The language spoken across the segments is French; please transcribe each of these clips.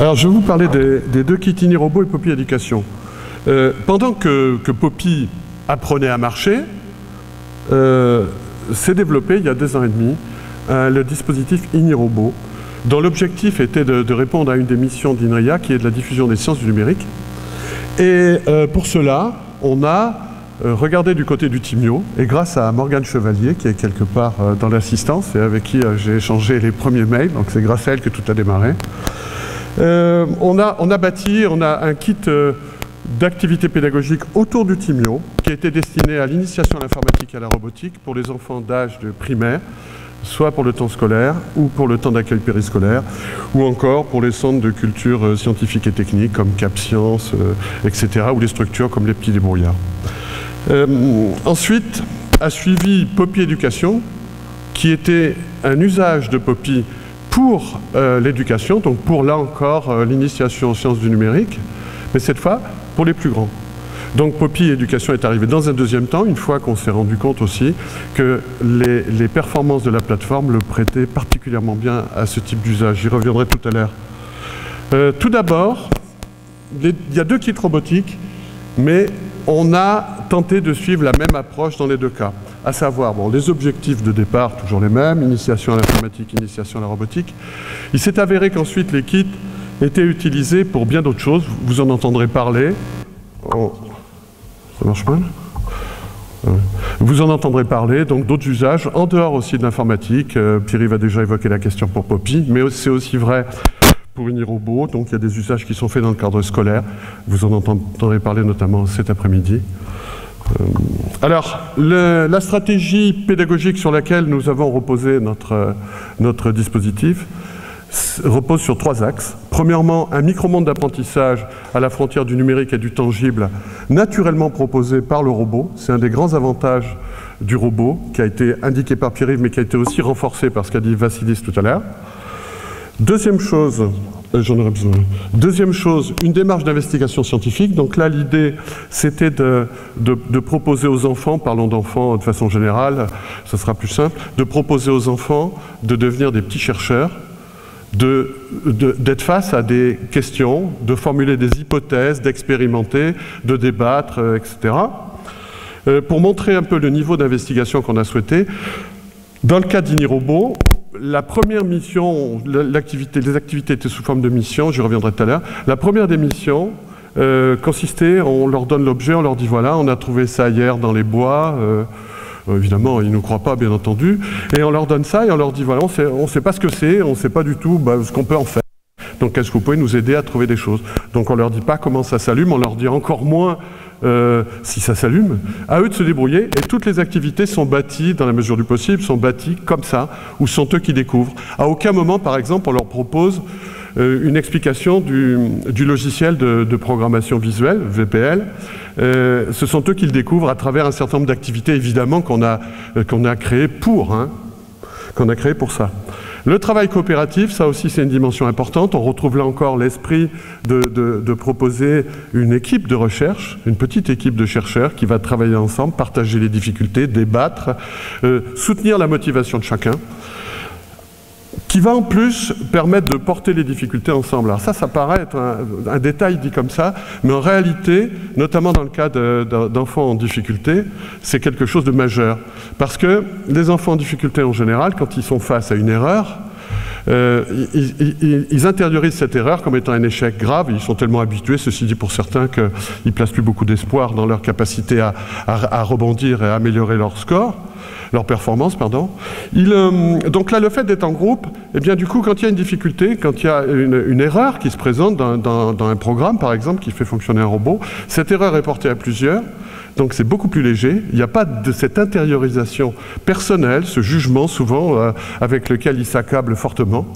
Alors, je vais vous parler des, deux kits Robot et Poppy Éducation. Euh, pendant que, Poppy apprenait à marcher, euh, s'est développé il y a deux ans et demi euh, le dispositif INIRobot, dont l'objectif était de, répondre à une des missions d'INRIA, qui est de la diffusion des sciences du numérique. Et pour cela, on a regardé du côté du Timio, et grâce à Morgane Chevalier, qui est quelque part dans l'assistance et avec qui j'ai échangé les premiers mails, donc c'est grâce à elle que tout a démarré, euh, on, a, bâti, on a un kit euh, d'activités pédagogiques autour du Timio qui a été destiné à l'initiation à l'informatique et à la robotique pour les enfants d'âge de primaire, soit pour le temps scolaire ou pour le temps d'accueil périscolaire, ou encore pour les centres de culture euh, scientifique et technique comme Cap Science, etc., ou les structures comme les petits débrouillards. ensuite, a suivi Poppy Éducation, qui était un usage de Poppy pour euh, l'éducation, donc pour là encore euh, l'initiation aux sciences du numérique, mais cette fois pour les plus grands. Donc Poppy Éducation est arrivé dans un deuxième temps, une fois qu'on s'est rendu compte aussi que les, performances de la plateforme le prêtaient particulièrement bien à ce type d'usage. J'y reviendrai tout à l'heure. Euh, tout d'abord, il y a deux kits robotiques, mais on a tenté de suivre la même approche dans les deux cas à savoir bon, les objectifs de départ, toujours les mêmes, initiation à l'informatique, initiation à la robotique. Il s'est avéré qu'ensuite les kits étaient utilisés pour bien d'autres choses, vous en entendrez parler. Oh. Ça marche mal? Vous en entendrez parler, donc d'autres usages, en dehors aussi de l'informatique. Euh, va déjà évoqué la question pour Poppy, mais c'est aussi vrai pour Unirobot, donc il y a des usages qui sont faits dans le cadre scolaire. Vous en entendrez parler notamment cet après-midi. Euh, alors, la stratégie pédagogique sur laquelle nous avons reposé notre, notre dispositif repose sur trois axes. Premièrement, un micro-monde d'apprentissage à la frontière du numérique et du tangible, naturellement proposé par le robot. C'est un des grands avantages du robot, qui a été indiqué par Pierre-Yves, mais qui a été aussi renforcé par ce qu'a dit Vassilis tout à l'heure. Deuxième chose, j'en aurais besoin. Deuxième chose, une démarche d'investigation scientifique. Donc là, l'idée, c'était de, proposer aux enfants, parlons d'enfants de façon générale, ça sera plus simple, de proposer aux enfants de devenir des petits chercheurs, d'être face à des questions, de formuler des hypothèses, d'expérimenter, de débattre, euh, etc. Euh, pour montrer un peu le niveau d'investigation qu'on a souhaité, dans le cas d'Inirobot, la première mission, les activités étaient sous forme de mission, j'y reviendrai tout à l'heure. La première des missions euh, consistait, on leur donne l'objet, on leur dit voilà, on a trouvé ça hier dans les bois. Euh, euh, évidemment, ils ne croient pas, bien entendu. Et on leur donne ça et on leur dit voilà, on ne sait pas ce que c'est, on ne sait pas du tout bah, ce qu'on peut en faire. Donc, est-ce que vous pouvez nous aider à trouver des choses? Donc, on leur dit pas comment ça s'allume, on leur dit encore moins euh, si ça s'allume, à eux de se débrouiller. Et toutes les activités sont bâties, dans la mesure du possible, sont bâties comme ça, ou sont eux qui découvrent. À aucun moment, par exemple, on leur propose euh, une explication du, logiciel de, programmation visuelle, VPL. Euh, ce sont eux qui le découvrent à travers un certain nombre d'activités, évidemment, qu'on a, créées pour, hein, pour ça. Le travail coopératif, ça aussi c'est une dimension importante. On retrouve là encore l'esprit de, proposer une équipe de recherche, une petite équipe de chercheurs qui va travailler ensemble, partager les difficultés, débattre, euh, soutenir la motivation de chacun qui va en plus permettre de porter les difficultés ensemble. Alors ça, ça paraît être un, détail dit comme ça, mais en réalité, notamment dans le cas d'enfants en difficulté, c'est quelque chose de majeur. Parce que les enfants en difficulté en général, quand ils sont face à une erreur, euh, ils, intériorisent cette erreur comme étant un échec grave. Ils sont tellement habitués, ceci dit pour certains, qu'ils ne placent plus beaucoup d'espoir dans leur capacité à rebondir et à améliorer leur score leur performance, pardon. Euh, donc là, le fait d'être en groupe, eh bien du coup, quand il y a une difficulté, quand il y a une, erreur qui se présente dans, un programme, par exemple, qui fait fonctionner un robot, cette erreur est portée à plusieurs. Donc c'est beaucoup plus léger. Il n'y a pas de cette intériorisation personnelle, ce jugement souvent euh, avec lequel il s'accable fortement.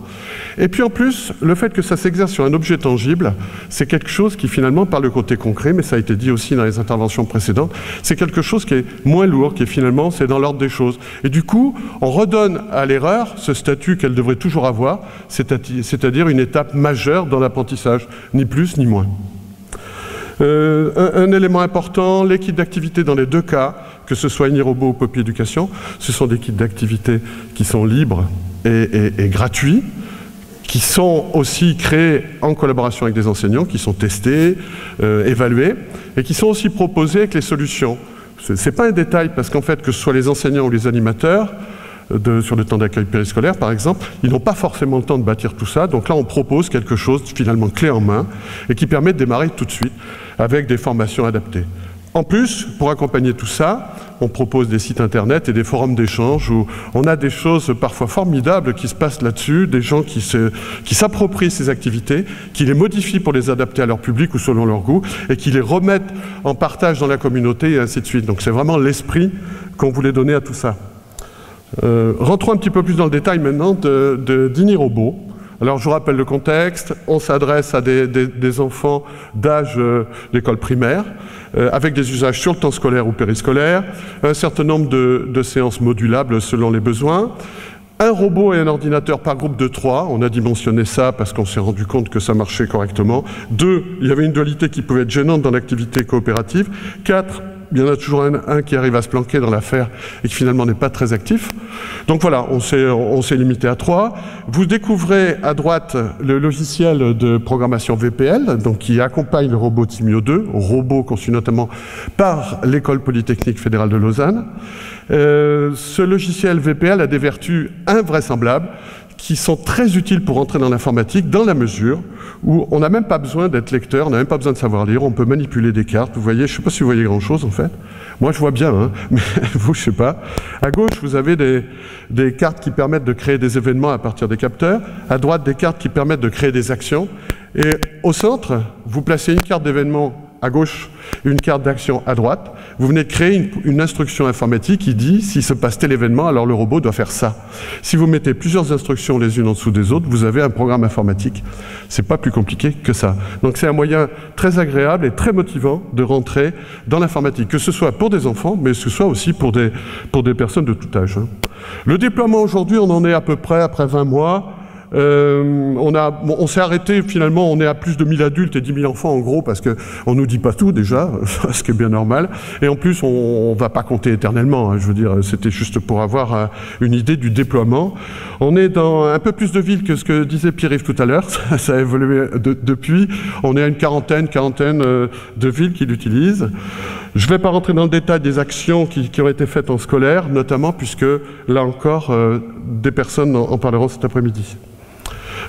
Et puis en plus, le fait que ça s'exerce sur un objet tangible, c'est quelque chose qui finalement, par le côté concret, mais ça a été dit aussi dans les interventions précédentes, c'est quelque chose qui est moins lourd, qui est finalement, c'est dans l'ordre des choses. Et du coup, on redonne à l'erreur ce statut qu'elle devrait toujours avoir, c'est-à-dire une étape majeure dans l'apprentissage, ni plus ni moins. Euh, un, élément important, les kits d'activité dans les deux cas, que ce soit Inirobo ou Poppy Éducation, ce sont des kits d'activité qui sont libres et, gratuits, qui sont aussi créés en collaboration avec des enseignants, qui sont testés, euh, évalués, et qui sont aussi proposés avec les solutions. Ce n'est pas un détail, parce qu'en fait, que ce soit les enseignants ou les animateurs, sur le temps d'accueil périscolaire, par exemple, ils n'ont pas forcément le temps de bâtir tout ça. Donc là, on propose quelque chose finalement clé en main et qui permet de démarrer tout de suite avec des formations adaptées. En plus, pour accompagner tout ça, on propose des sites internet et des forums d'échange où on a des choses parfois formidables qui se passent là-dessus, des gens qui s'approprient ces activités, qui les modifient pour les adapter à leur public ou selon leur goût, et qui les remettent en partage dans la communauté et ainsi de suite. Donc c'est vraiment l'esprit qu'on voulait donner à tout ça. Euh, rentrons un petit peu plus dans le détail maintenant de, de Dini Robot. Alors je vous rappelle le contexte, on s'adresse à des, enfants d'âge euh, d'école primaire, euh, avec des usages sur le temps scolaire ou périscolaire, un certain nombre de, séances modulables selon les besoins, un robot et un ordinateur par groupe de trois, on a dimensionné ça parce qu'on s'est rendu compte que ça marchait correctement. Deux, il y avait une dualité qui pouvait être gênante dans l'activité coopérative. Quatre, il y en a toujours un, qui arrive à se planquer dans l'affaire et qui finalement n'est pas très actif. Donc voilà, on s'est limité à trois. Vous découvrez à droite le logiciel de programmation VPL, donc qui accompagne le robot Timio 2, robot conçu notamment par l'École Polytechnique Fédérale de Lausanne. Euh, ce logiciel VPL a des vertus invraisemblables qui sont très utiles pour entrer dans l'informatique dans la mesure où on n'a même pas besoin d'être lecteur, on n'a même pas besoin de savoir lire, on peut manipuler des cartes. Vous voyez, je ne sais pas si vous voyez grand-chose en fait. Moi, je vois bien, hein, mais vous, je ne sais pas. À gauche, vous avez des, des cartes qui permettent de créer des événements à partir des capteurs. À droite, des cartes qui permettent de créer des actions. Et au centre, vous placez une carte d'événement à gauche, une carte d'action à droite. Vous venez de créer une, instruction informatique qui dit s'il se passe tel événement, alors le robot doit faire ça. Si vous mettez plusieurs instructions les unes en dessous des autres, vous avez un programme informatique. C'est pas plus compliqué que ça. Donc c'est un moyen très agréable et très motivant de rentrer dans l'informatique, que ce soit pour des enfants, mais que ce soit aussi pour des, pour des personnes de tout âge. Hein. Le déploiement aujourd'hui, on en est à peu près après 20 mois. Euh, on, s'est arrêté finalement, on est à plus de 1000 adultes et 10 000 enfants en gros parce qu'on ne nous dit pas tout déjà, ce qui est bien normal. Et en plus, on ne va pas compter éternellement. Hein, je veux dire, c'était juste pour avoir euh, une idée du déploiement. On est dans un peu plus de villes que ce que disait Pierre-Yves tout à l'heure. Ça, a évolué depuis. On est à une quarantaine, quarantaine euh, de villes qui l'utilisent. Je ne vais pas rentrer dans le détail des actions qui, ont été faites en scolaire, notamment puisque là encore, des personnes en parleront cet après-midi.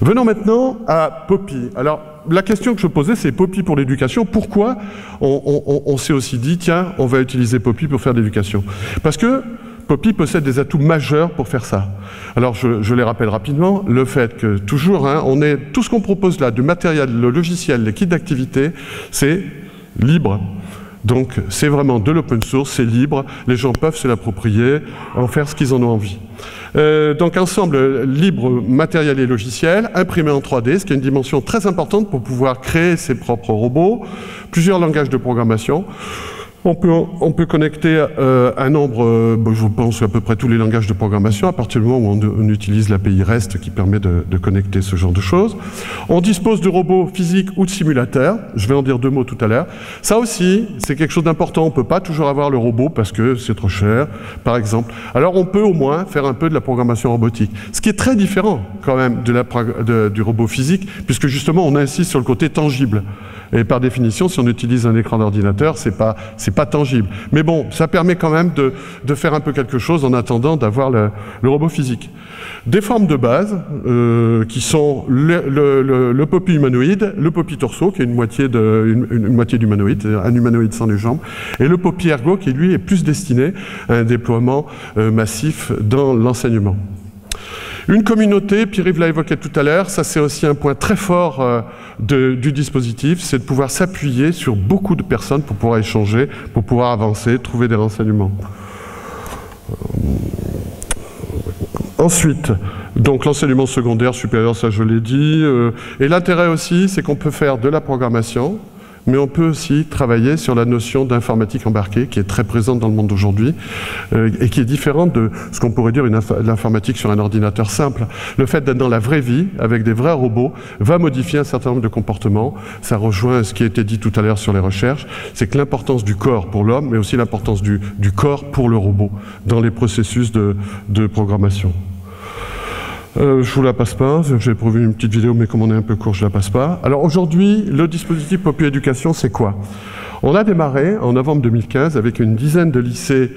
Venons maintenant à Poppy. Alors, la question que je posais, c'est Poppy pour l'éducation. Pourquoi on, s'est aussi dit, tiens, on va utiliser Poppy pour faire de l'éducation? Parce que Poppy possède des atouts majeurs pour faire ça. Alors, je, les rappelle rapidement. Le fait que, toujours, hein, on est, tout ce qu'on propose là, du matériel, le logiciel, les kits d'activité, c'est libre. Donc, c'est vraiment de l'open source, c'est libre, les gens peuvent se l'approprier, en faire ce qu'ils en ont envie. Euh, donc ensemble libre matériel et logiciel, imprimé en 3D, ce qui est une dimension très importante pour pouvoir créer ses propres robots, plusieurs langages de programmation. On peut, on connecter euh, un nombre, euh, je pense à peu près tous les langages de programmation, à partir du moment où on, utilise l'API REST qui permet de, connecter ce genre de choses. On dispose de robots physiques ou de simulateurs, je vais en dire deux mots tout à l'heure. Ça aussi, c'est quelque chose d'important, on ne peut pas toujours avoir le robot parce que c'est trop cher, par exemple. Alors on peut au moins faire un peu de la programmation robotique, ce qui est très différent quand même du robot physique, puisque justement on insiste sur le côté tangible. Et par définition, si on utilise un écran d'ordinateur, c'est pas pas tangible. Mais bon, ça permet quand même de, de faire un peu quelque chose en attendant d'avoir le, robot physique. Des formes de base euh, qui sont le, le, le, poppy humanoïde, le poppy torso qui est une moitié d'humanoïde, un humanoïde sans les jambes, et le poppy ergo qui lui est plus destiné à un déploiement euh, massif dans l'enseignement. Une communauté, Pierre-Yves l'a évoqué tout à l'heure, ça c'est aussi un point très fort euh, du dispositif, c'est de pouvoir s'appuyer sur beaucoup de personnes pour pouvoir échanger, pour pouvoir avancer, trouver des renseignements. Euh, ensuite, donc l'enseignement secondaire, supérieur, ça je l'ai dit. Euh, et l'intérêt aussi, c'est qu'on peut faire de la programmation, mais on peut aussi travailler sur la notion d'informatique embarquée qui est très présente dans le monde d'aujourd'hui euh, et qui est différente de ce qu'on pourrait dire l'informatique sur un ordinateur simple. Le fait d'être dans la vraie vie avec des vrais robots va modifier un certain nombre de comportements. Ça rejoint ce qui a été dit tout à l'heure sur les recherches, c'est que l'importance du corps pour l'homme, mais aussi l'importance du, corps pour le robot dans les processus de programmation. Euh, je vous la passe pas, j'ai prévu une petite vidéo, mais comme on est un peu court, je la passe pas. Alors aujourd'hui, le dispositif Popu Éducation, c'est quoi? On a démarré en novembre 2015 avec une dizaine de lycées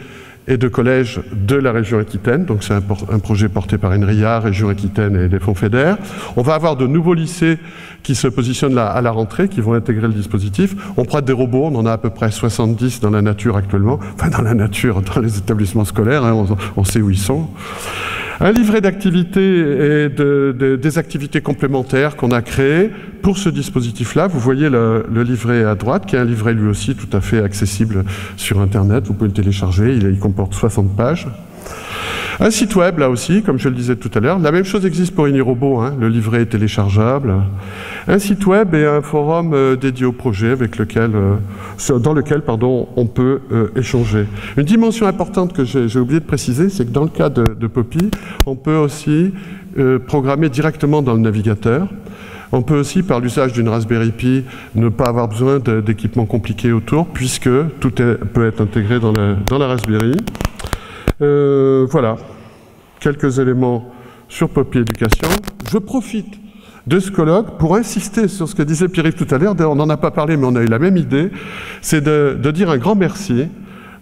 et de collèges de la région Aquitaine. Donc c'est un, projet porté par Enria, région Aquitaine et les fonds FEDER. On va avoir de nouveaux lycées qui se positionnent là, à la rentrée, qui vont intégrer le dispositif. On prête des robots, on en a à peu près 70 dans la nature actuellement. Enfin dans la nature, dans les établissements scolaires, hein, on sait où ils sont. Un livret d'activités et de, des activités complémentaires qu'on a créé pour ce dispositif-là. Vous voyez le, livret à droite, qui est un livret lui aussi tout à fait accessible sur Internet. Vous pouvez le télécharger, il, il comporte 60 pages. Un site web, là aussi, comme je le disais tout à l'heure. La même chose existe pour Inirobot, hein. le livret est téléchargeable. Un site web et un forum euh, dédié au projet avec lequel, euh, dans lequel pardon, on peut euh, échanger. Une dimension importante que j'ai oublié de préciser, c'est que dans le cas de, Poppy, on peut aussi programmer directement dans le navigateur. On peut aussi, par l'usage d'une Raspberry Pi, ne pas avoir besoin d'équipements compliqués autour, puisque tout peut être intégré dans dans la Raspberry. Euh, voilà, quelques éléments sur Poppy Éducation. Je profite de ce colloque pour insister sur ce que disait Pierre-Yves tout à l'heure. On n'en a pas parlé, mais on a eu la même idée. C'est de, dire un grand merci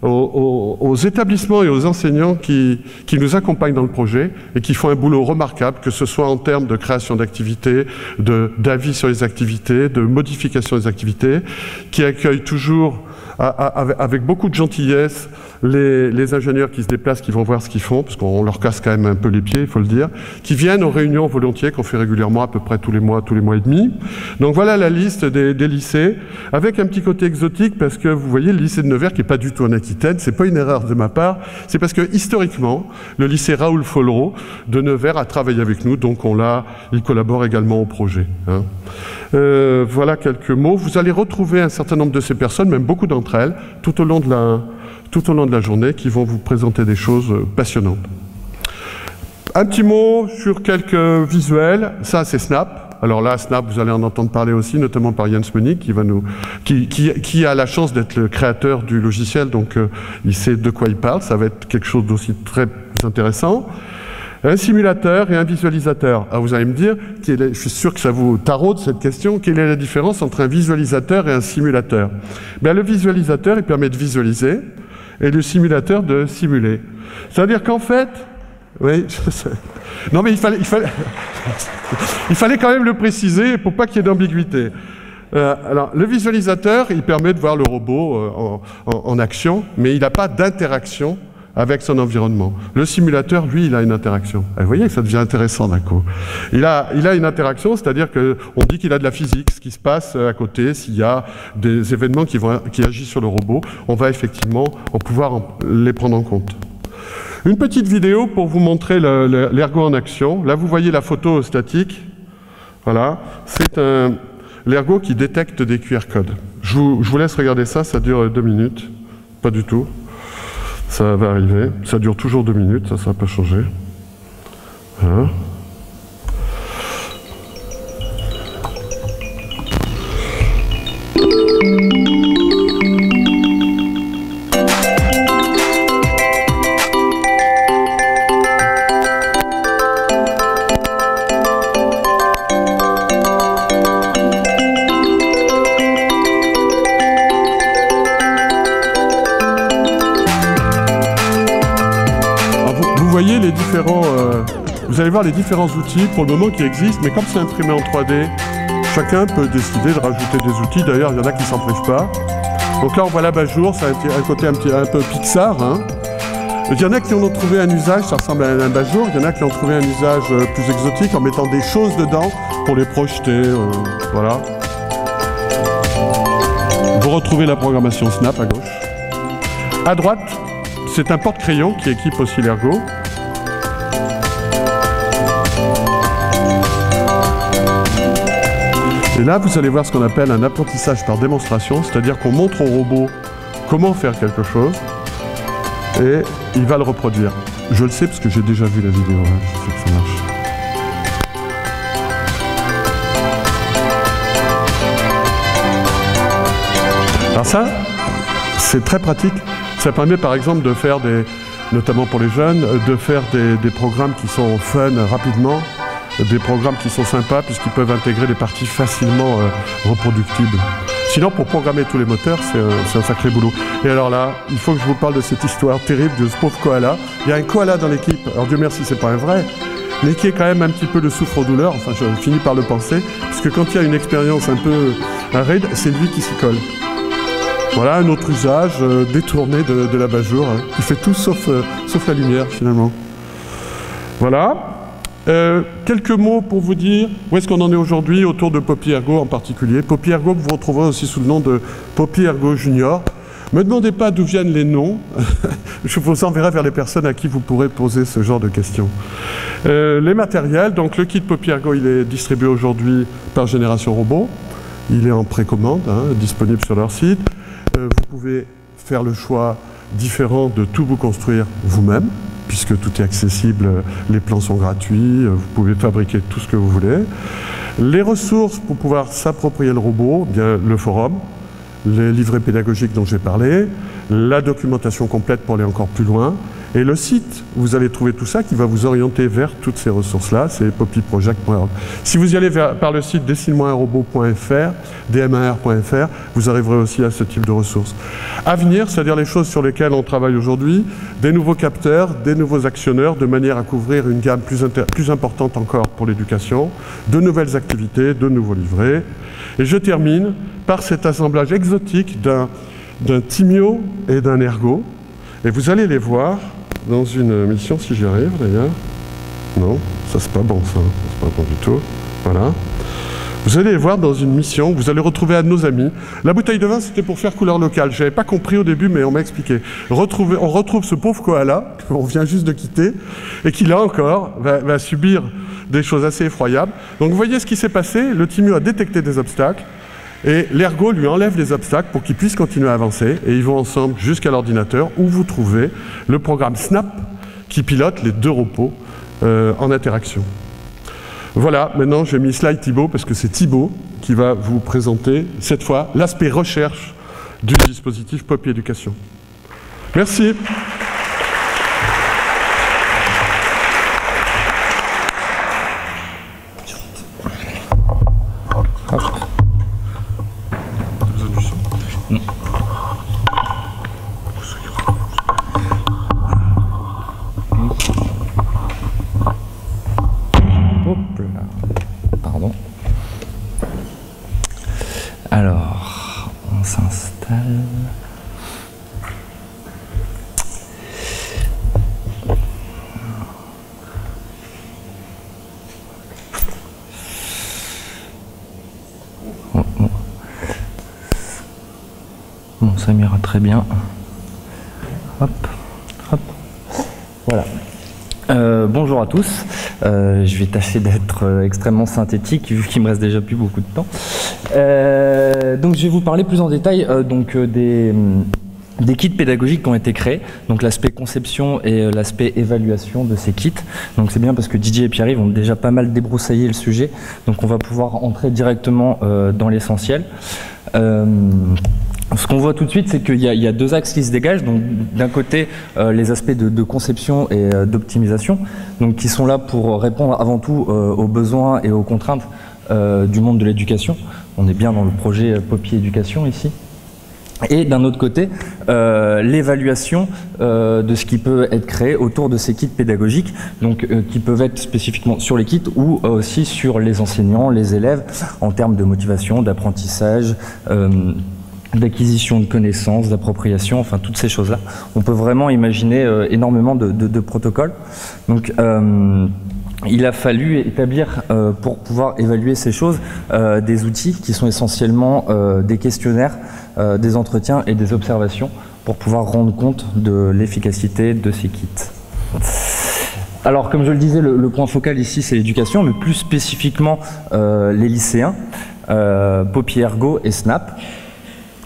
aux, établissements et aux enseignants qui, qui, nous accompagnent dans le projet et qui font un boulot remarquable, que ce soit en termes de création d'activités, d'avis sur les activités, de modification des activités, qui accueillent toujours avec beaucoup de gentillesse les, ingénieurs qui se déplacent, qui vont voir ce qu'ils font, parce qu'on leur casse quand même un peu les pieds, il faut le dire, qui viennent aux réunions volontiers qu'on fait régulièrement à peu près tous les mois, tous les mois et demi. Donc voilà la liste des, lycées, avec un petit côté exotique, parce que vous voyez le lycée de Nevers, qui n'est pas du tout en Aquitaine, c'est pas une erreur de ma part, c'est parce que historiquement, le lycée Raoul Follereau de Nevers a travaillé avec nous, donc on il collabore également au projet. Hein. Euh, voilà quelques mots. Vous allez retrouver un certain nombre de ces personnes, même beaucoup d'entre elles, tout au long de la, au long de la journée, qui vont vous présenter des choses euh, passionnantes. Un petit mot sur quelques visuels. Ça, c'est Snap. Alors là, Snap, vous allez en entendre parler aussi, notamment par Jens Menig, qui, a la chance d'être le créateur du logiciel, donc euh, il sait de quoi il parle. Ça va être quelque chose d'aussi très intéressant un simulateur et un visualisateur. Alors vous allez me dire, je suis sûr que ça vous taraude cette question, quelle est la différence entre un visualisateur et un simulateur? Ben, Le visualisateur, il permet de visualiser, et le simulateur de simuler. C'est-à-dire qu'en fait, oui, non mais il fallait, il fallait, il fallait quand même le préciser pour pas qu'il y ait d'ambiguïté. Euh, alors, le visualisateur, il permet de voir le robot euh, en, action, mais il n'a pas d'interaction avec son environnement. Le simulateur, lui, il a une interaction. vous voyez que ça devient intéressant d'un coup. Il a, il a une interaction, c'est-à-dire qu'on dit qu'il a de la physique, ce qui se passe à côté, s'il y a des événements qui, vont, qui agissent sur le robot, on va effectivement pouvoir les prendre en compte. Une petite vidéo pour vous montrer l'ergo en action. Là, vous voyez la photo statique. Voilà, c'est l'ergo qui détecte des QR codes. Je vous laisse regarder ça, ça dure deux minutes. Pas du tout. Ça va arriver. Ça dure toujours deux minutes, ça, ça n'a pas changé. Hein? Allez voir les différents outils pour le moment qui existent, mais comme c'est imprimé en 3D, chacun peut décider de rajouter des outils. D'ailleurs, il y en a qui ne s'en privent pas. Donc là, on voit l'abat-jour, ça a un côté un peu Pixar. Hein. Il y en a qui en ont trouvé un usage, ça ressemble à un abat-jour. Il y en a qui ont trouvé un usage euh, plus exotique en mettant des choses dedans pour les projeter. Euh, voilà. Vous retrouvez la programmation Snap à gauche. À droite, c'est un porte-crayon qui équipe aussi l'ergo. Et là, vous allez voir ce qu'on appelle un apprentissage par démonstration, c'est-à-dire qu'on montre au robot comment faire quelque chose et il va le reproduire. Je le sais parce que j'ai déjà vu la vidéo, hein. je sais que ça marche. Alors ça, c'est très pratique. Ça permet par exemple de faire des, notamment pour les jeunes, de faire des, programmes qui sont fun rapidement, des programmes qui sont sympas puisqu'ils peuvent intégrer des parties facilement reproductibles. Sinon, pour programmer tous les moteurs, c'est un, sacré boulot. Et alors là, il faut que je vous parle de cette histoire terrible de ce pauvre koala. Il y a un koala dans l'équipe. Alors Dieu merci, c'est pas un vrai, mais qui est quand même un petit peu le souffre-douleur, enfin je finis par le penser, puisque quand il y a une expérience un peu raid, c'est lui qui s'y colle. Voilà un autre usage euh, détourné de, de l'abat-jour, hein, qui fait tout sauf, euh, sauf la lumière finalement. Voilà. Euh, quelques mots pour vous dire où est-ce qu'on en est aujourd'hui autour de Poppy Ergo en particulier. Poppy Ergo, vous retrouverez aussi sous le nom de Poppy Ergo Junior. Me demandez pas d'où viennent les noms. je vous enverrai vers les personnes à qui vous pourrez poser ce genre de questions. Euh, les matériels, donc le kit Popiergo, il est distribué aujourd'hui par Génération Robot. Il est en précommande, hein, disponible sur leur site. Euh, vous pouvez faire le choix différent de tout vous construire vous-même, puisque tout est accessible, les plans sont gratuits, vous pouvez fabriquer tout ce que vous voulez. Les ressources pour pouvoir s'approprier le robot, bien le forum, les livrets pédagogiques dont j'ai parlé, la documentation complète pour aller encore plus loin, et le site, vous allez trouver tout ça qui va vous orienter vers toutes ces ressources-là, c'est poppyproject.org. Si vous allez par le site dessine-moi-un-robot.fr, dmar.fr, vous arriverez aussi à ce type de ressources. À venir, c'est-à-dire les choses sur lesquelles on travaille aujourd'hui, des nouveaux capteurs, des nouveaux actionneurs, de manière à couvrir une gamme plus importante encore pour l'éducation, de nouvelles activités, de nouveaux livrets. Et je termine par cet assemblage exotique d'un Timio et d'un Ergo. Et vous allez les voir dans une mission, si j'y arrive d'ailleurs. Non, ça c'est pas bon ça, c'est pas bon du tout. Voilà. Vous allez voir dans une mission, vous allez retrouver un de nos amis. La bouteille de vin, c'était pour faire couleur locale. Je n'avais pas compris au début, mais on m'a expliqué. On retrouve ce pauvre koala, qu'on vient juste de quitter, et qui, là encore, va, va, subir des choses assez effroyables. Donc vous voyez ce qui s'est passé. Le Timu a détecté des obstacles. Et l'ergo lui enlève les obstacles pour qu'il puisse continuer à avancer. Et ils vont ensemble jusqu'à l'ordinateur où vous trouvez le programme Snap qui pilote les deux repos euh, en interaction. Voilà, maintenant j'ai mis slide Thibaut parce que c'est Thibaut qui va vous présenter cette fois l'aspect recherche du dispositif Poppy Éducation. Merci. Ça m'ira très bien. Hop, hop. Voilà. Euh, bonjour à tous. Euh, je vais tâcher d'être euh, extrêmement synthétique vu qu'il me reste déjà plus beaucoup de temps. donc je vais vous parler plus en détail donc des, des kits pédagogiques qui ont été créés, donc l'aspect conception et l'aspect évaluation de ces kits. Donc c'est bien parce que Didier et Pierre-Yves ont déjà pas mal débroussaillé le sujet, donc on va pouvoir entrer directement dans l'essentiel. Ce qu'on voit tout de suite, c'est qu'il y, a deux axes qui se dégagent. Donc, d'un côté, euh, les aspects de, conception et euh, d'optimisation, donc qui sont là pour répondre avant tout euh, aux besoins et aux contraintes du monde de l'éducation. On est bien dans le projet Poppy Éducation ici. Et d'un autre côté, l'évaluation de ce qui peut être créé autour de ces kits pédagogiques, donc qui peuvent être spécifiquement sur les kits ou aussi sur les enseignants, les élèves, en termes de motivation, d'apprentissage d'acquisition de connaissances, d'appropriation, enfin toutes ces choses-là. On peut vraiment imaginer euh, énormément de, protocoles. Donc euh, il a fallu établir, euh, pour pouvoir évaluer ces choses, des outils qui sont essentiellement des questionnaires, des entretiens et des observations pour pouvoir rendre compte de l'efficacité de ces kits. Alors, comme je le disais, le, le point focal ici, c'est l'éducation, mais plus spécifiquement les lycéens, Poppy Ergo et Snap.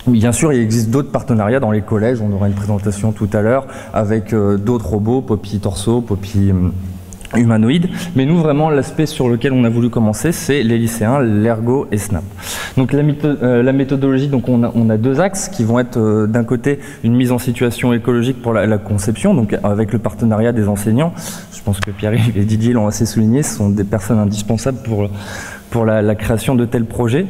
Bien sûr, il existe d'autres partenariats dans les collèges. On aura une présentation tout à l'heure avec euh, d'autres robots, Poppy Torso, Poppy hum, humanoïde. Mais nous, vraiment, l'aspect sur lequel on a voulu commencer, c'est les lycéens, l'ergo et Snap. Donc la, euh, méthodologie, donc on a, deux axes qui vont être euh, d'un côté une mise en situation écologique pour la, conception, donc avec le partenariat des enseignants. Je pense que Pierre et Didier l'ont assez souligné, ce sont des personnes indispensables pour, pour la création de tels projets.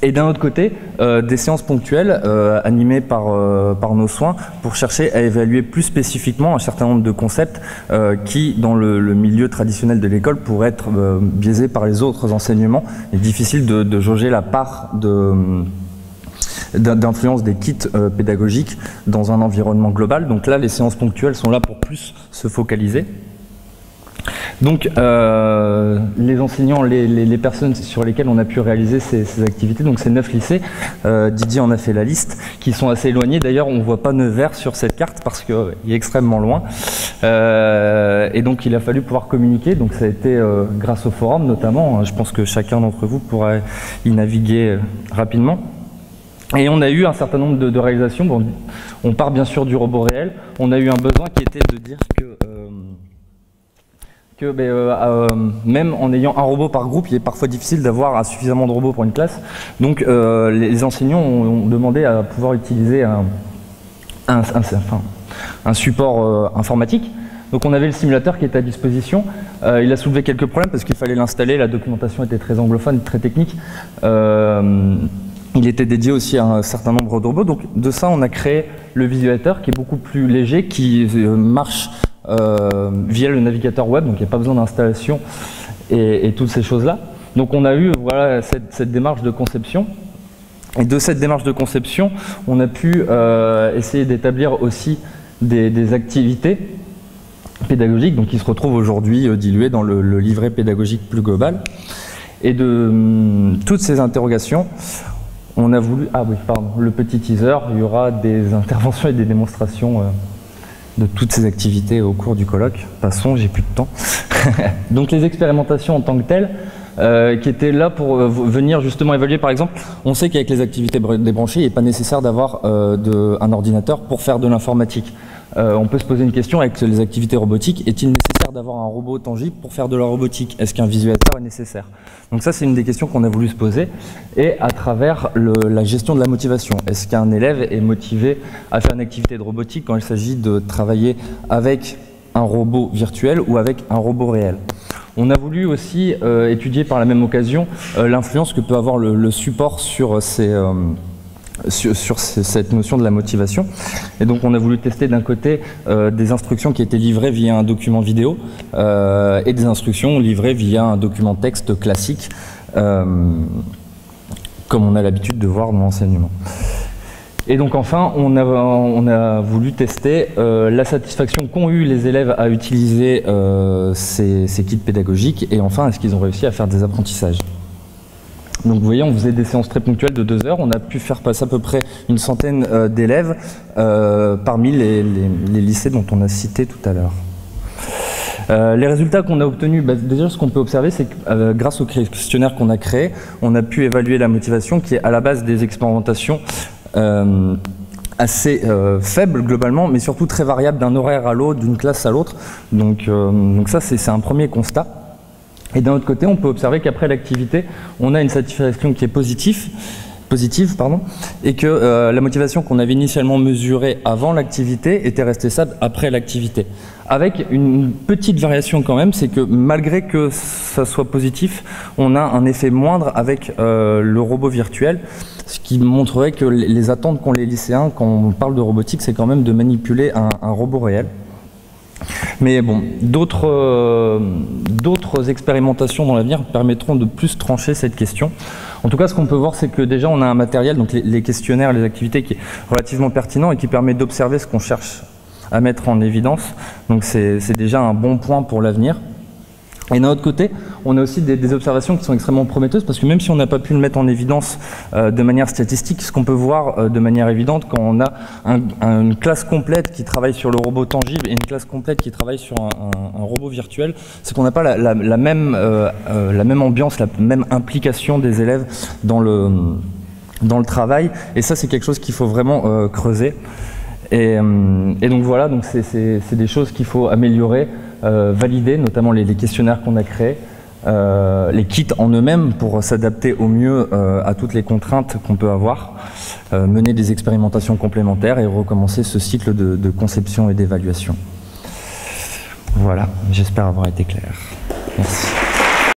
Et d'un autre côté, euh, des séances ponctuelles euh, animées par, euh, par nos soins pour chercher à évaluer plus spécifiquement un certain nombre de concepts qui, dans le, milieu traditionnel de l'école, pourraient être biaisés par les autres enseignements. Il est difficile de, de jauger la part de d'influence des kits pédagogiques dans un environnement global. Donc là, les séances ponctuelles sont là pour plus se focaliser. Donc, euh, les enseignants, les, personnes sur lesquelles on a pu réaliser ces, activités, donc c'est neuf lycées, euh, Didier en a fait la liste, qui sont assez éloignés. D'ailleurs, on ne voit pas Nevers sur cette carte parce qu'il est extrêmement loin. Euh, et donc, il a fallu pouvoir communiquer. Donc, ça a été grâce au forum notamment. Je pense que chacun d'entre vous pourra y naviguer rapidement. Et on a eu un certain nombre de, réalisations. Bon, on part bien sûr du robot réel. On a eu un besoin qui était de dire que que ben, euh, euh, même en ayant un robot par groupe, il est parfois difficile d'avoir suffisamment de robots pour une classe. Donc euh, les, enseignants ont, demandé à pouvoir utiliser un, support informatique. Donc on avait le simulateur qui était à disposition. il a soulevé quelques problèmes parce qu'il fallait l'installer, la documentation était très anglophone, très technique. il était dédié aussi à un certain nombre de robots. Donc de ça, on a créé le visualisateur qui est beaucoup plus léger, qui marche via le navigateur web, donc il n'y a pas besoin d'installation et, toutes ces choses-là. Donc on a eu voilà, cette, démarche de conception. Et de cette démarche de conception, on a pu euh, essayer d'établir aussi des, activités pédagogiques, donc qui se retrouvent aujourd'hui euh, diluées dans le, livret pédagogique plus global. Et de hum, toutes ces interrogations, on a voulu... Ah oui, pardon, le petit teaser, il y aura des interventions et des démonstrations de toutes ces activités au cours du colloque. Passons, j'ai plus de temps. Donc les expérimentations en tant que telles, euh, qui étaient là pour euh, venir justement évaluer par exemple, on sait qu'avec les activités débranchées, il n'est pas nécessaire d'avoir euh, un ordinateur pour faire de l'informatique. On peut se poser une question avec les activités robotiques, est-il nécessaire d'avoir un robot tangible pour faire de la robotique? Est-ce qu'un visualisateur est nécessaire? Donc ça c'est une des questions qu'on a voulu se poser, et à travers la gestion de la motivation. Est-ce qu'un élève est motivé à faire une activité de robotique quand il s'agit de travailler avec un robot virtuel ou avec un robot réel? On a voulu aussi euh, étudier par la même occasion euh, l'influence que peut avoir le, support sur, euh, sur, cette notion de la motivation. Et donc on a voulu tester d'un côté des instructions qui étaient livrées via un document vidéo et des instructions livrées via un document texte classique, comme on a l'habitude de voir dans l'enseignement. Et donc enfin, on a, voulu tester euh, la satisfaction qu'ont eu les élèves à utiliser euh, ces, kits pédagogiques et enfin, est-ce qu'ils ont réussi à faire des apprentissages. Donc vous voyez, on faisait des séances très ponctuelles de deux heures. On a pu faire passer à peu près une centaine euh, d'élèves parmi les, lycées dont on a cité tout à l'heure. les résultats qu'on a obtenus, bah, déjà ce qu'on peut observer, c'est que grâce au questionnaire qu'on a créé, on a pu évaluer la motivation qui est à la base des expérimentations euh, assez euh, faible globalement, mais surtout très variable d'un horaire à l'autre, d'une classe à l'autre. Donc, euh, donc ça, c'est un premier constat. Et d'un autre côté, on peut observer qu'après l'activité, on a une satisfaction qui est positive, positive pardon, et que la motivation qu'on avait initialement mesurée avant l'activité était restée stable après l'activité. Avec une petite variation quand même, c'est que malgré que ça soit positif, on a un effet moindre avec le robot virtuel ce qui montrerait que les attentes qu'ont les lycéens quand on parle de robotique, c'est quand même de manipuler un, robot réel. Mais bon, euh, d'autres expérimentations dans l'avenir permettront de plus trancher cette question. En tout cas, ce qu'on peut voir, c'est que déjà, on a un matériel, donc les, questionnaires, les activités, qui est relativement pertinent et qui permet d'observer ce qu'on cherche à mettre en évidence. Donc c'est déjà un bon point pour l'avenir. Et d'un autre côté, on a aussi des, observations qui sont extrêmement prometteuses parce que même si on n'a pas pu le mettre en évidence euh, de manière statistique, ce qu'on peut voir euh, de manière évidente quand on a une classe complète qui travaille sur le robot tangible et une classe complète qui travaille sur un, robot virtuel, c'est qu'on n'a pas la, même, euh, la même ambiance, la même implication des élèves dans le, dans le travail. Et ça, c'est quelque chose qu'il faut vraiment creuser. Et, et, donc voilà, donc c'est des choses qu'il faut améliorer. Euh, valider, notamment les, questionnaires qu'on a créés. les kits en eux-mêmes pour s'adapter au mieux à toutes les contraintes qu'on peut avoir, mener des expérimentations complémentaires et recommencer ce cycle de conception et d'évaluation. Voilà, j'espère avoir été clair. Merci.